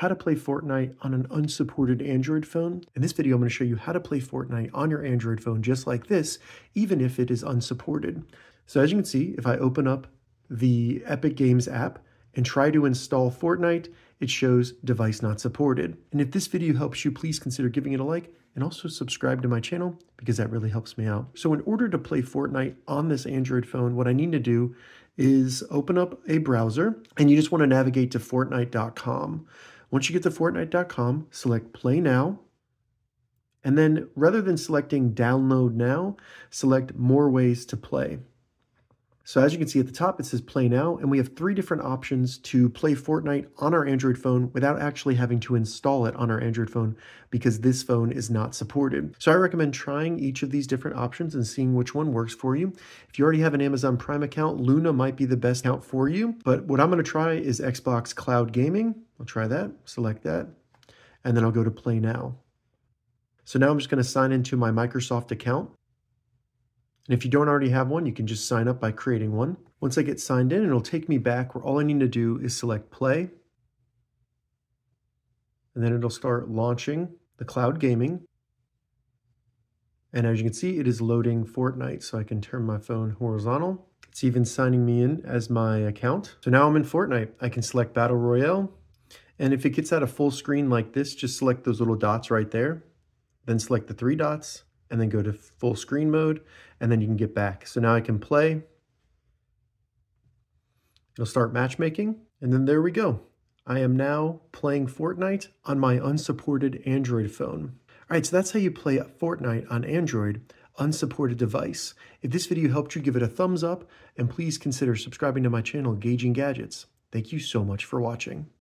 how to play Fortnite on an unsupported Android phone. In this video, I'm going to show you how to play Fortnite on your Android phone just like this, even if it is unsupported. So as you can see, if I open up the Epic Games app and try to install Fortnite, it shows device not supported. And if this video helps you, please consider giving it a like and also subscribe to my channel because that really helps me out. So in order to play Fortnite on this Android phone, what I need to do is open up a browser and you just want to navigate to fortnite.com. Once you get to fortnite.com, select play now. And then rather than selecting download now, select more ways to play. So as you can see at the top, it says play now, and we have three different options to play Fortnite on our Android phone without actually having to install it on our Android phone because this phone is not supported. So I recommend trying each of these different options and seeing which one works for you. If you already have an Amazon Prime account, Luna might be the best account for you, but what I'm gonna try is Xbox Cloud Gaming. I'll try that, select that, and then I'll go to play now. So now I'm just gonna sign into my Microsoft account. And if you don't already have one, you can just sign up by creating one. Once I get signed in, it'll take me back where all I need to do is select play. And then it'll start launching the cloud gaming. And as you can see, it is loading Fortnite. So I can turn my phone horizontal. It's even signing me in as my account. So now I'm in Fortnite. I can select Battle Royale. And if it gets out a full screen like this, just select those little dots right there. Then select the three dots and then go to full screen mode, and then you can get back. So now I can play. It'll start matchmaking, and then there we go. I am now playing Fortnite on my unsupported Android phone. All right, so that's how you play Fortnite on Android, unsupported device. If this video helped you, give it a thumbs up, and please consider subscribing to my channel, Gauging Gadgets. Thank you so much for watching.